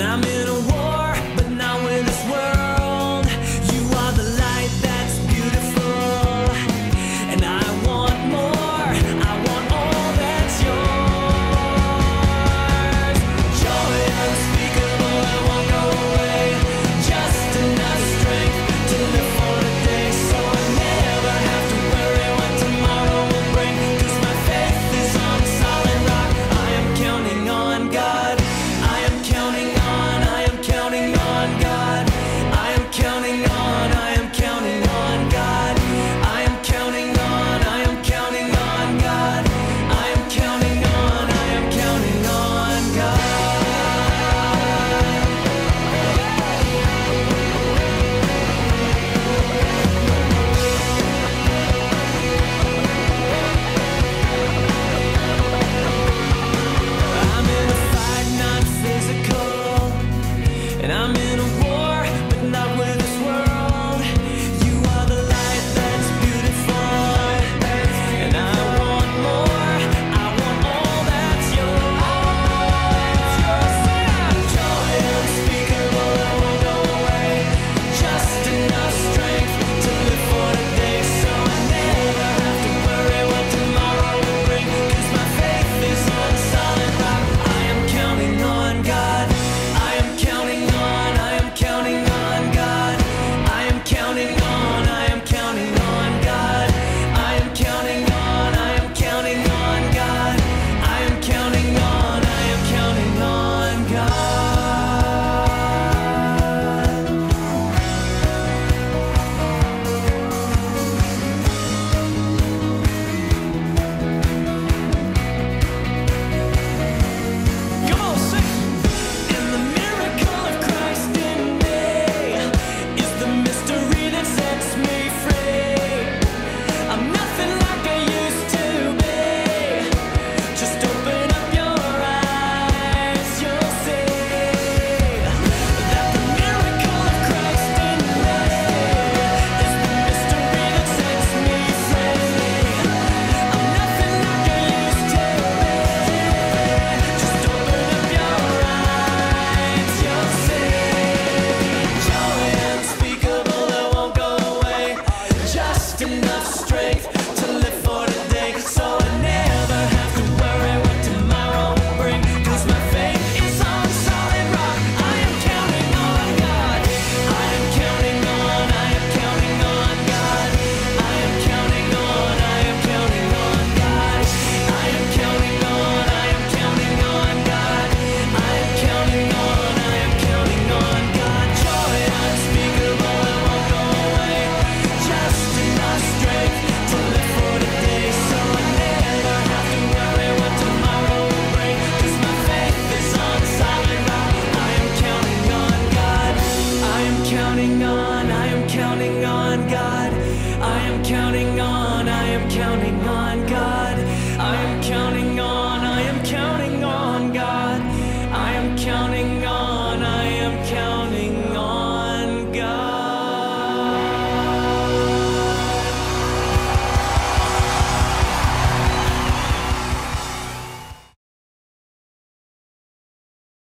and I'm in a world and I'm counting on God. I am counting on, I am counting on God. I am counting